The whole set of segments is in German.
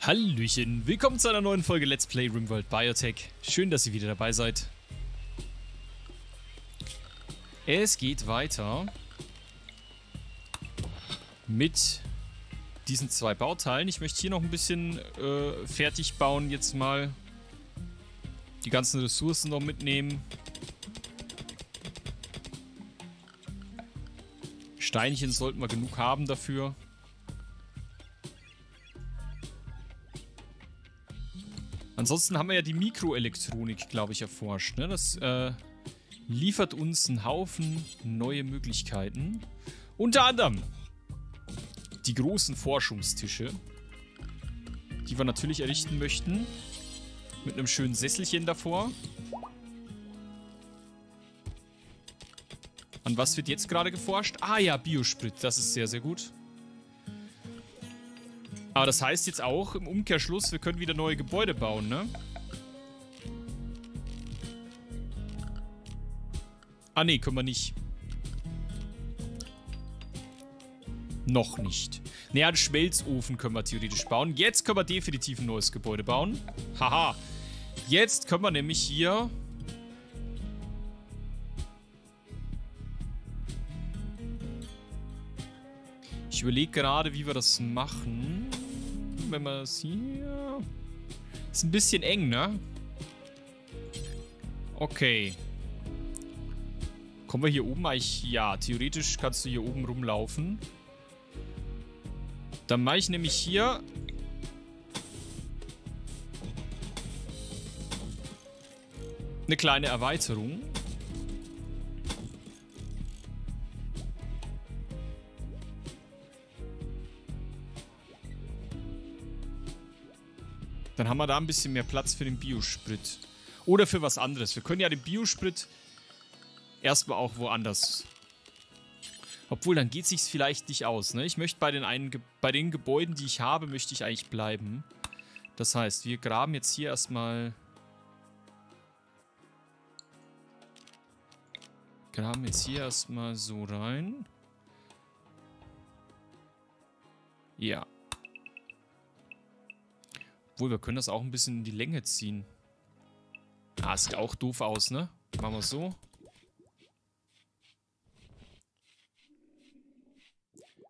Hallöchen, willkommen zu einer neuen Folge Let's Play RimWorld Biotech. Schön, dass ihr wieder dabei seid. Es geht weiter mit diesen zwei Bauteilen. Ich möchte hier noch ein bisschen äh, fertig bauen jetzt mal. Die ganzen Ressourcen noch mitnehmen. Steinchen sollten wir genug haben dafür. Ansonsten haben wir ja die Mikroelektronik, glaube ich, erforscht. Ne? Das äh, liefert uns einen Haufen neue Möglichkeiten. Unter anderem die großen Forschungstische, die wir natürlich errichten möchten. Mit einem schönen Sesselchen davor. An was wird jetzt gerade geforscht? Ah ja, Biosprit. Das ist sehr, sehr gut. Aber das heißt jetzt auch im Umkehrschluss, wir können wieder neue Gebäude bauen, ne? Ah ne, können wir nicht. Noch nicht. Naja, einen Schmelzofen können wir theoretisch bauen. Jetzt können wir definitiv ein neues Gebäude bauen. Haha. Jetzt können wir nämlich hier... Ich überlege gerade, wie wir das machen. Wenn wir es hier... Ist ein bisschen eng, ne? Okay. Kommen wir hier oben eigentlich... Ja, theoretisch kannst du hier oben rumlaufen. Dann mache ich nämlich hier... Eine kleine Erweiterung. Dann haben wir da ein bisschen mehr Platz für den Biosprit. Oder für was anderes. Wir können ja den Biosprit erstmal auch woanders obwohl, dann geht sich's vielleicht nicht aus, ne? Ich möchte bei den, einen, bei den Gebäuden, die ich habe, möchte ich eigentlich bleiben. Das heißt, wir graben jetzt hier erstmal... Graben jetzt hier erstmal so rein. Ja. Obwohl, wir können das auch ein bisschen in die Länge ziehen. Ah, sieht auch doof aus, ne? Machen wir so.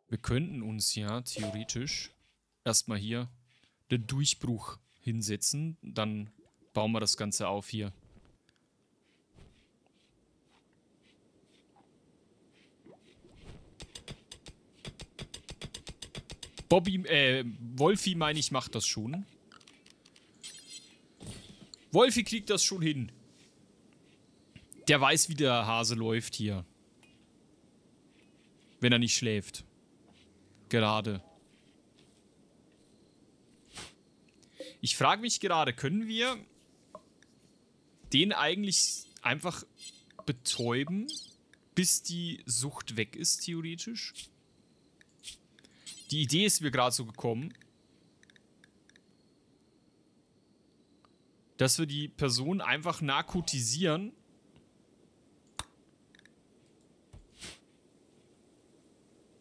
Wir könnten uns ja theoretisch erstmal hier den Durchbruch hinsetzen. Dann bauen wir das Ganze auf hier. Bobby, äh, Wolfi meine ich, macht das schon. Wolfi kriegt das schon hin. Der weiß, wie der Hase läuft hier. Wenn er nicht schläft gerade. Ich frage mich gerade, können wir den eigentlich einfach betäuben, bis die Sucht weg ist, theoretisch? Die Idee ist mir gerade so gekommen, dass wir die Person einfach narkotisieren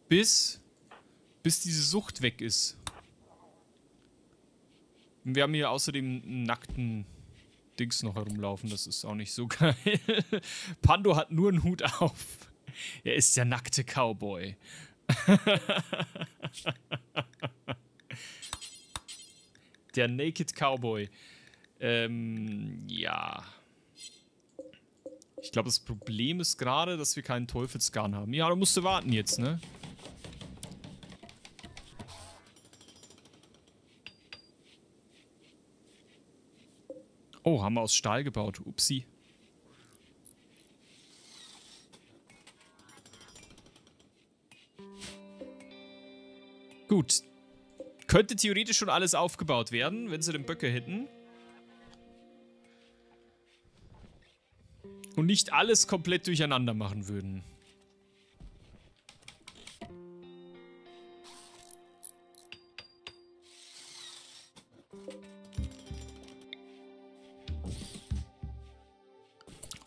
bis bis diese Sucht weg ist. Wir haben hier außerdem einen nackten Dings noch herumlaufen. Das ist auch nicht so geil. Pando hat nur einen Hut auf. Er ist der nackte Cowboy. der Naked Cowboy. Ähm, ja. Ich glaube, das Problem ist gerade, dass wir keinen Teufelsgarn haben. Ja, da musst du warten jetzt, ne? Oh, haben wir aus Stahl gebaut. Upsi. Gut. Könnte theoretisch schon alles aufgebaut werden, wenn sie den Böcke hätten. Und nicht alles komplett durcheinander machen würden.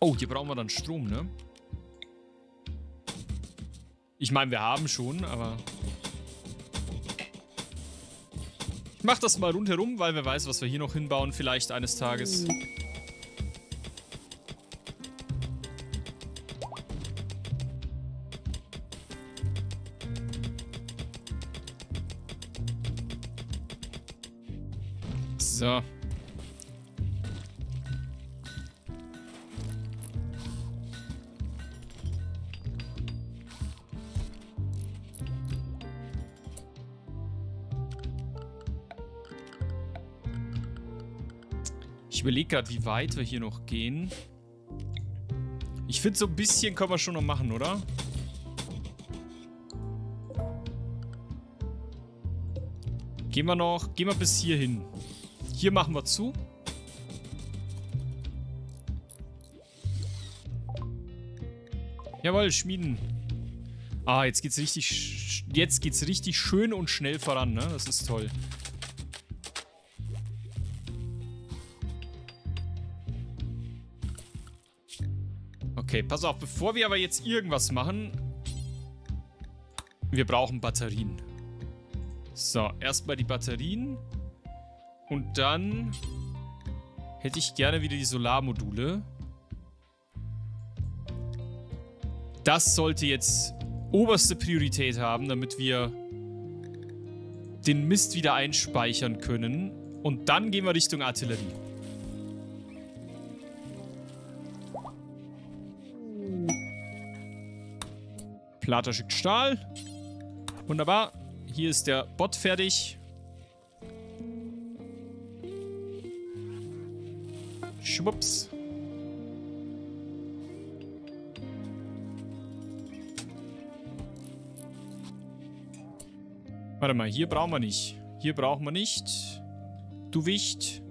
Oh, hier brauchen wir dann Strom, ne? Ich meine, wir haben schon, aber... Ich mach das mal rundherum, weil wer weiß, was wir hier noch hinbauen, vielleicht eines Tages. So. Ich überlege gerade, wie weit wir hier noch gehen. Ich finde, so ein bisschen können wir schon noch machen, oder? Gehen wir noch, gehen wir bis hier hin. Hier machen wir zu. Jawohl, schmieden. Ah, jetzt geht's richtig, jetzt geht's richtig schön und schnell voran, ne? Das ist toll. Okay, pass auf, bevor wir aber jetzt irgendwas machen, wir brauchen Batterien. So, erstmal die Batterien. Und dann hätte ich gerne wieder die Solarmodule. Das sollte jetzt oberste Priorität haben, damit wir den Mist wieder einspeichern können. Und dann gehen wir Richtung Artillerie. Plater schickt Stahl. Wunderbar. Hier ist der Bot fertig. Schwupps. Warte mal, hier brauchen wir nicht. Hier brauchen wir nicht. Du Wicht.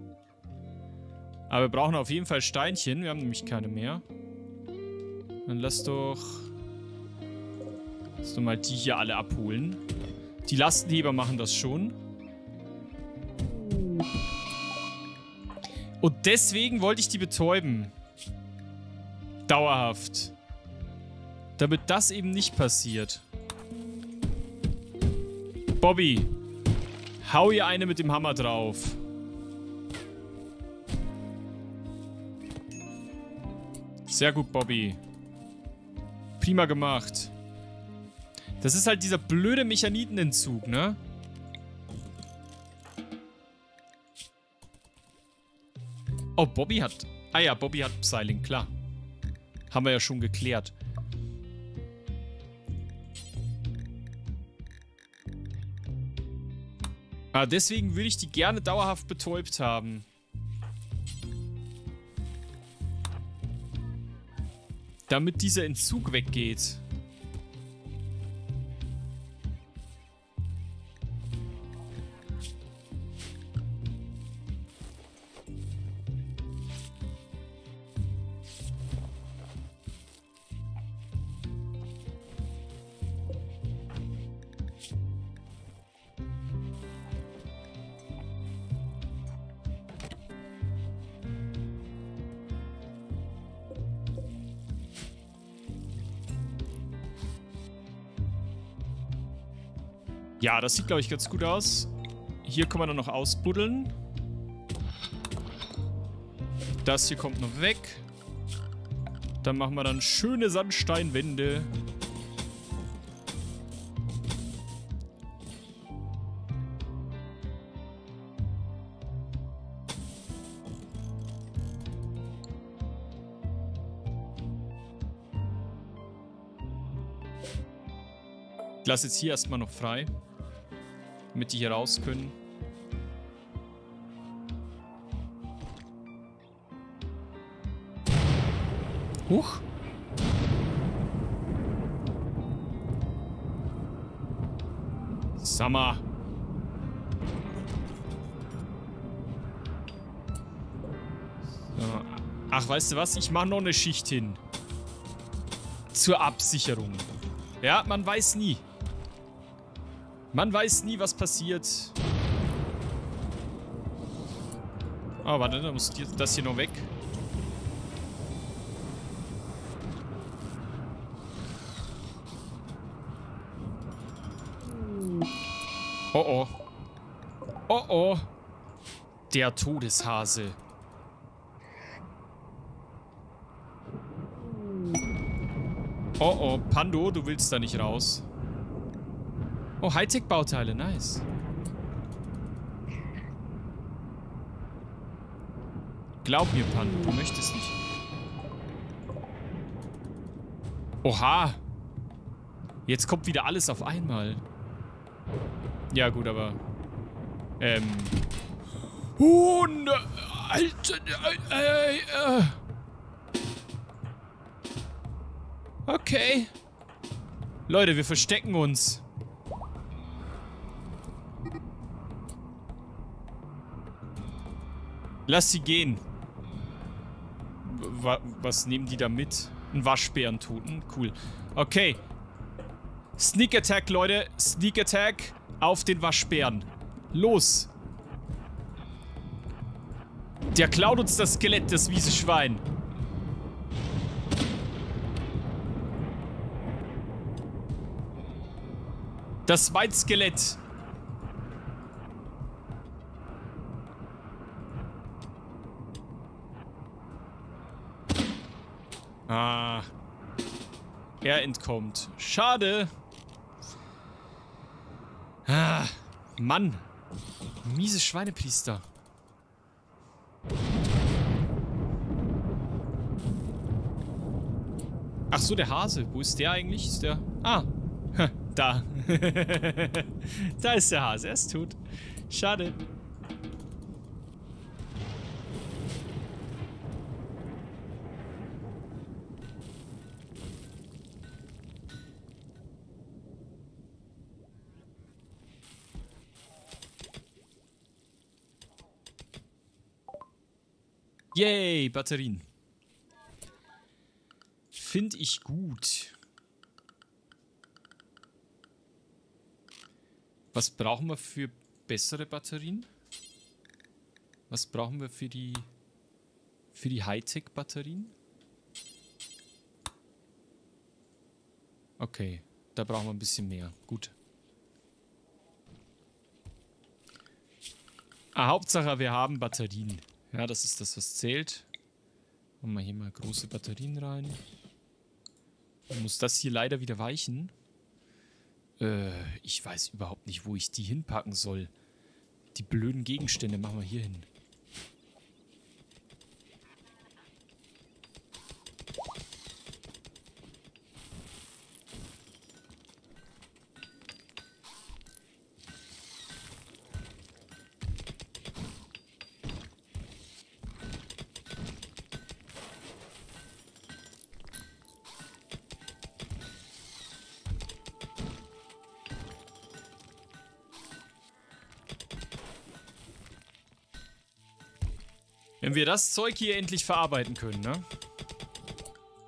Aber wir brauchen auf jeden Fall Steinchen. Wir haben nämlich keine mehr. Dann lass doch... Lass doch mal die hier alle abholen. Die Lastenheber machen das schon. Und deswegen wollte ich die betäuben. Dauerhaft. Damit das eben nicht passiert. Bobby. Hau ihr eine mit dem Hammer drauf. Sehr gut, Bobby. Prima gemacht. Das ist halt dieser blöde Mechanitenentzug, ne? Oh, Bobby hat... Ah ja, Bobby hat Psyling, klar. Haben wir ja schon geklärt. Ah, deswegen würde ich die gerne dauerhaft betäubt haben. Damit dieser Entzug weggeht. Ja, das sieht, glaube ich, ganz gut aus. Hier können wir dann noch ausbuddeln. Das hier kommt noch weg. Dann machen wir dann schöne Sandsteinwände. Ich lasse jetzt hier erstmal noch frei. Damit die hier raus können. Huch. Summer. Ach, weißt du was? Ich mache noch eine Schicht hin. Zur Absicherung. Ja, man weiß nie. Man weiß nie, was passiert. Oh, warte, da muss das hier noch weg. Oh oh. Oh oh. Der Todeshase. Oh oh, Pando, du willst da nicht raus. Oh, Hightech-Bauteile, nice. Glaub mir, Pando, du möchtest nicht. Oha. Jetzt kommt wieder alles auf einmal. Ja, gut, aber... Ähm... Hunde... Alter... Äh, äh, Okay. Leute, wir verstecken uns. Lass sie gehen. Was nehmen die da mit? Ein Waschbärentoten? Cool. Okay. Sneak Attack, Leute. Sneak Attack auf den Waschbären. Los. Der klaut uns das Skelett, das wiese Schwein. Das Weizskelett. Ah. Er entkommt. Schade. Ah. Mann. Miese Schweinepriester. Ach so, der Hase. Wo ist der eigentlich? Ist der... Ah. Da. da ist der Hase. Er ist tot. Schade. Yay, Batterien. Finde ich gut. Was brauchen wir für bessere Batterien? Was brauchen wir für die für die Hightech-Batterien? Okay, da brauchen wir ein bisschen mehr. Gut. Ah, Hauptsache, wir haben Batterien. Ja, das ist das, was zählt. Machen wir hier mal große Batterien rein. Dann muss das hier leider wieder weichen. Äh, ich weiß überhaupt nicht, wo ich die hinpacken soll. Die blöden Gegenstände machen wir hier hin. Wenn wir das Zeug hier endlich verarbeiten können, ne?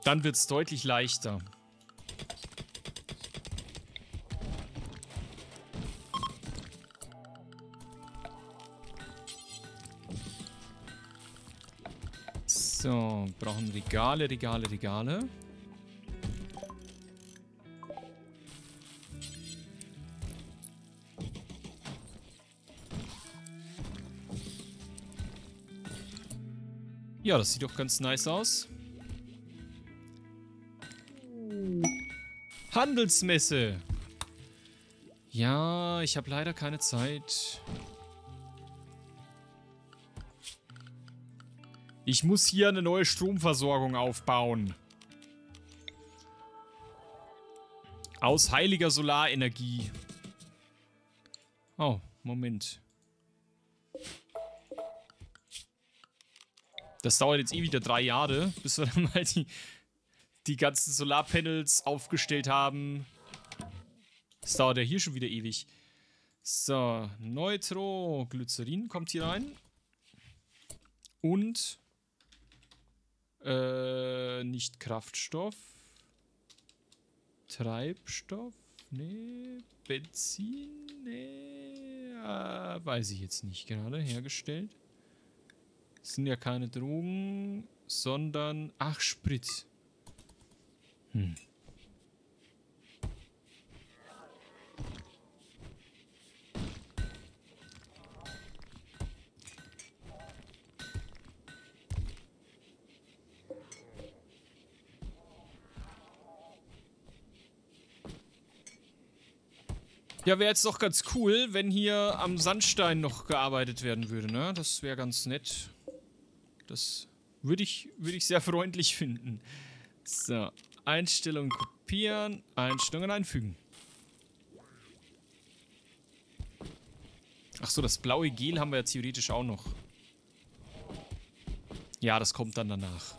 Dann wird es deutlich leichter. So, brauchen Regale, Regale, Regale. Ja, das sieht doch ganz nice aus. Handelsmesse. Ja, ich habe leider keine Zeit. Ich muss hier eine neue Stromversorgung aufbauen. Aus heiliger Solarenergie. Oh, Moment. Das dauert jetzt eh wieder drei Jahre, bis wir dann mal die, die ganzen Solarpanels aufgestellt haben. Das dauert ja hier schon wieder ewig. So, Neutro-Glycerin kommt hier rein. Und äh, nicht Kraftstoff. Treibstoff? Nee. Benzin? Nee. Äh, weiß ich jetzt nicht gerade. Hergestellt. Das sind ja keine Drogen, sondern... Ach, Sprit. Hm. Ja, wäre jetzt doch ganz cool, wenn hier am Sandstein noch gearbeitet werden würde, ne? Das wäre ganz nett. Das würde ich, würd ich sehr freundlich finden. So, Einstellungen kopieren, Einstellungen einfügen. Ach so, das blaue Gel haben wir ja theoretisch auch noch. Ja, das kommt dann danach.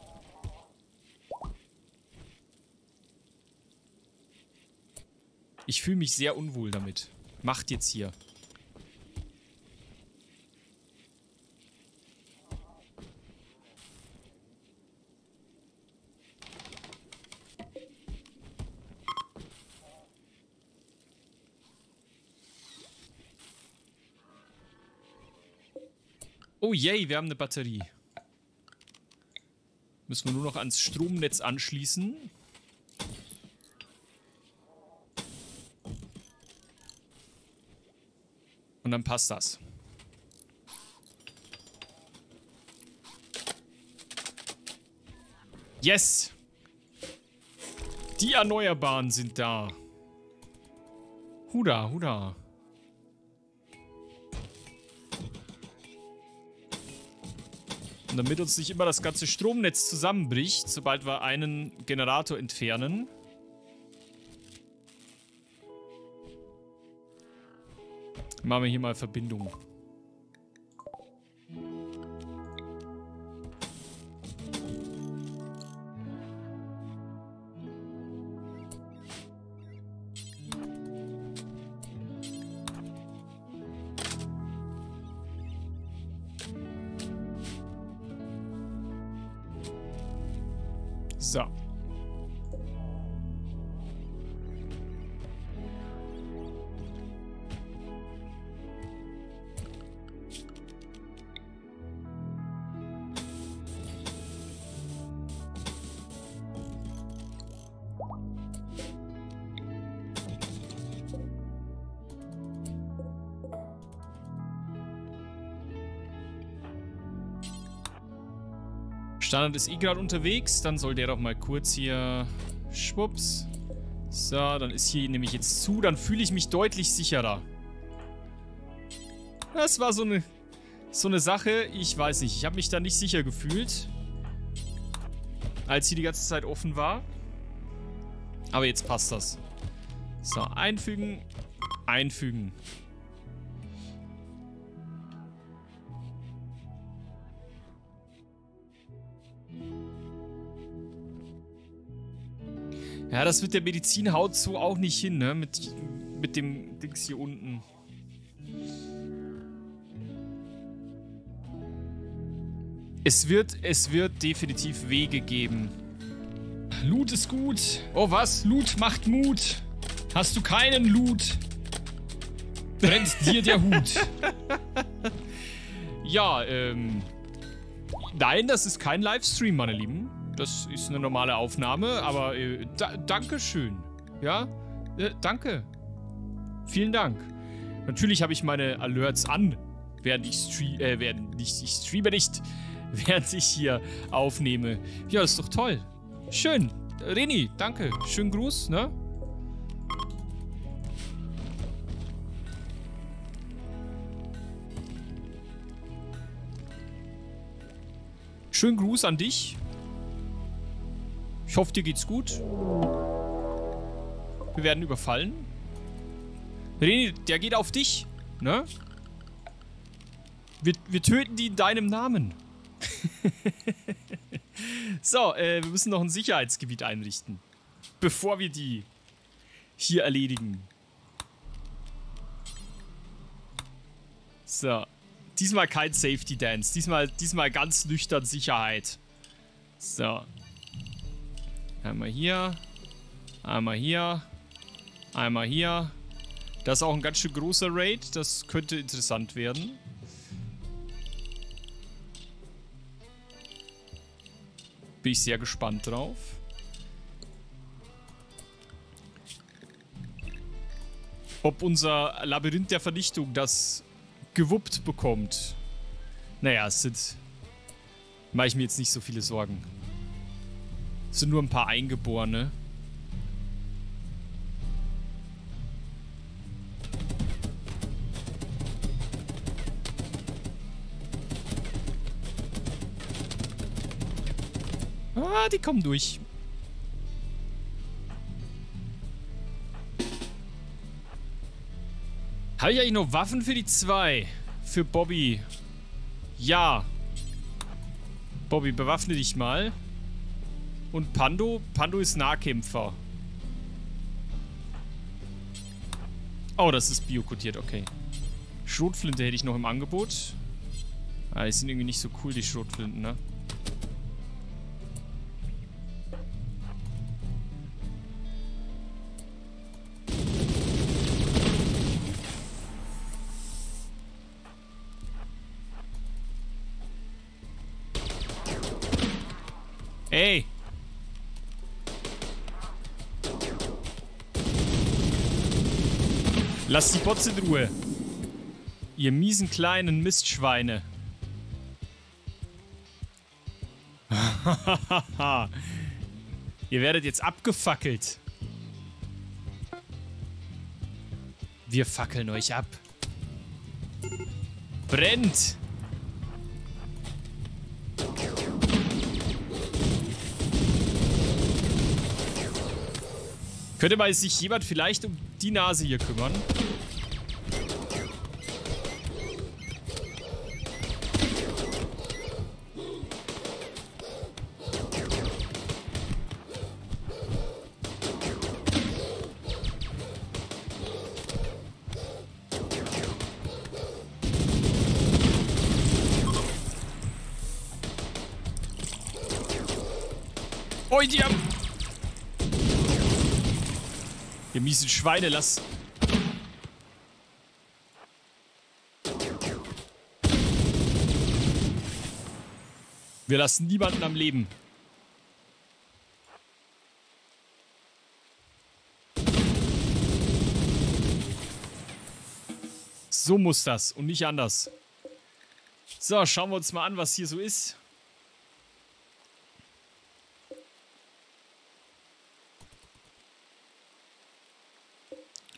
Ich fühle mich sehr unwohl damit. Macht jetzt hier. Oh yay, wir haben eine Batterie. Müssen wir nur noch ans Stromnetz anschließen. Und dann passt das. Yes! Die Erneuerbaren sind da. Huda, huda. Und damit uns nicht immer das ganze Stromnetz zusammenbricht, sobald wir einen Generator entfernen, machen wir hier mal Verbindung. Standard ist eh gerade unterwegs. Dann soll der doch mal kurz hier... Schwupps. So, dann ist hier nämlich jetzt zu. Dann fühle ich mich deutlich sicherer. Das war so eine... So eine Sache. Ich weiß nicht. Ich habe mich da nicht sicher gefühlt. Als sie die ganze Zeit offen war. Aber jetzt passt das. So, einfügen. Einfügen. Ja, das mit der Medizin haut so auch nicht hin, ne? Mit, mit dem Dings hier unten. Es wird, es wird definitiv Wege geben. Loot ist gut. Oh, was? Loot macht Mut. Hast du keinen Loot? Brennt dir der Hut. ja, ähm... Nein, das ist kein Livestream, meine Lieben. Das ist eine normale Aufnahme, aber äh, da, Dankeschön. Ja, äh, danke. Vielen Dank. Natürlich habe ich meine Alerts an, während ich streame, äh, während ich, ich streame nicht, während ich hier aufnehme. Ja, ist doch toll. Schön. Reni, danke. Schönen Gruß, ne? Schönen Gruß an dich. Ich hoffe, dir geht's gut. Wir werden überfallen. René, der geht auf dich. Ne? Wir, wir töten die in deinem Namen. so, äh, wir müssen noch ein Sicherheitsgebiet einrichten. Bevor wir die hier erledigen. So. Diesmal kein Safety Dance. Diesmal, diesmal ganz nüchtern Sicherheit. So. Einmal hier. Einmal hier. Einmal hier. Das ist auch ein ganz schön großer Raid. Das könnte interessant werden. Bin ich sehr gespannt drauf. Ob unser Labyrinth der Vernichtung das gewuppt bekommt. Naja, es sind... Mache ich mir jetzt nicht so viele Sorgen. Das sind nur ein paar Eingeborene. Ah, die kommen durch. Habe ich eigentlich noch Waffen für die zwei? Für Bobby. Ja. Bobby, bewaffne dich mal. Und Pando? Pando ist Nahkämpfer. Oh, das ist biokodiert, okay. Schrotflinte hätte ich noch im Angebot. Ah, die sind irgendwie nicht so cool, die Schrotflinten, ne? Lass die Bots in Ruhe. Ihr miesen kleinen Mistschweine. Ihr werdet jetzt abgefackelt. Wir fackeln euch ab. Brennt! Könnte mal sich jemand vielleicht um die Nase hier kümmern? Miesen Schweine, lass... Wir lassen niemanden am Leben. So muss das und nicht anders. So, schauen wir uns mal an, was hier so ist.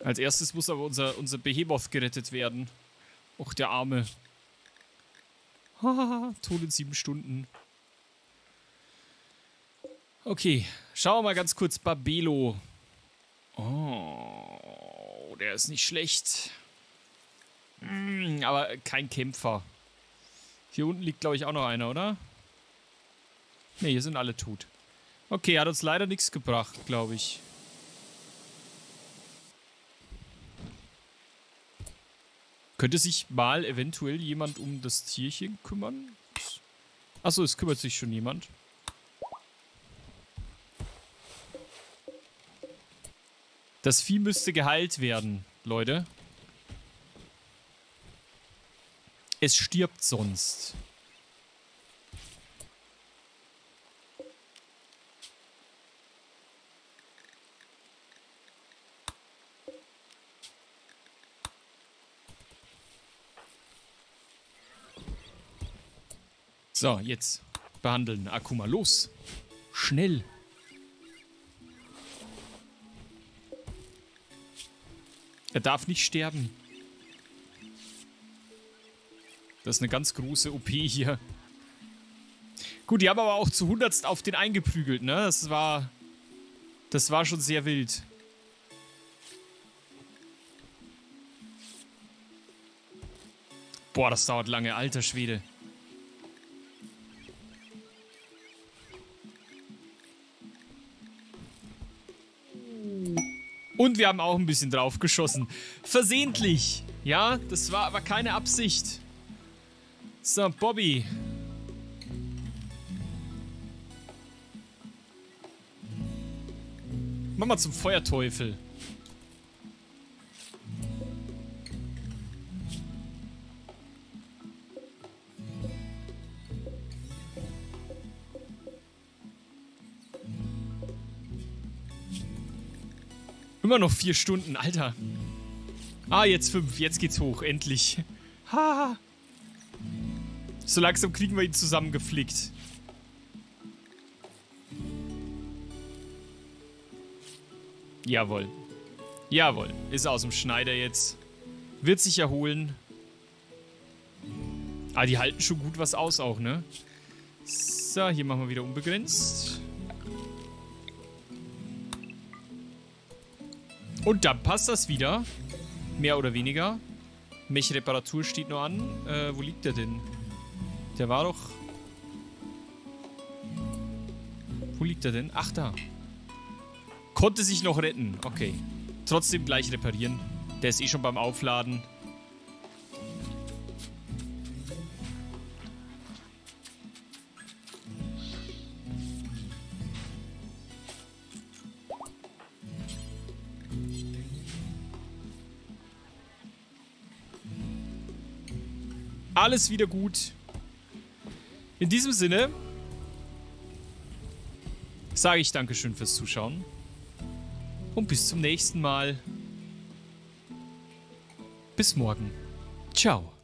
Als erstes muss aber unser, unser Behemoth gerettet werden. Och, der Arme. Haha, Tod in sieben Stunden. Okay, schauen wir mal ganz kurz. Babelo. Oh, der ist nicht schlecht. Mm, aber kein Kämpfer. Hier unten liegt, glaube ich, auch noch einer, oder? Ne, hier sind alle tot. Okay, hat uns leider nichts gebracht, glaube ich. Könnte sich mal eventuell jemand um das Tierchen kümmern? Achso, es kümmert sich schon jemand. Das Vieh müsste geheilt werden, Leute. Es stirbt sonst. So, jetzt behandeln. Akuma, los. Schnell. Er darf nicht sterben. Das ist eine ganz große OP hier. Gut, die haben aber auch zu hundertst auf den eingeprügelt, ne? Das war... Das war schon sehr wild. Boah, das dauert lange. Alter Schwede. Und wir haben auch ein bisschen drauf geschossen. Versehentlich. Ja, das war aber keine Absicht. So, Bobby. Mach mal zum Feuerteufel. Immer noch vier Stunden, Alter. Ah, jetzt fünf. Jetzt geht's hoch. Endlich. Ha. So langsam kriegen wir ihn zusammengeflickt. Jawohl. Jawohl. Ist aus dem Schneider jetzt. Wird sich erholen. Ah, die halten schon gut was aus auch, ne? So, hier machen wir wieder unbegrenzt. Und dann passt das wieder. Mehr oder weniger. Mech-Reparatur steht noch an. Äh, wo liegt der denn? Der war doch... Wo liegt er denn? Ach, da. Konnte sich noch retten. Okay. Trotzdem gleich reparieren. Der ist eh schon beim Aufladen. Alles wieder gut. In diesem Sinne sage ich Dankeschön fürs Zuschauen. Und bis zum nächsten Mal. Bis morgen. Ciao.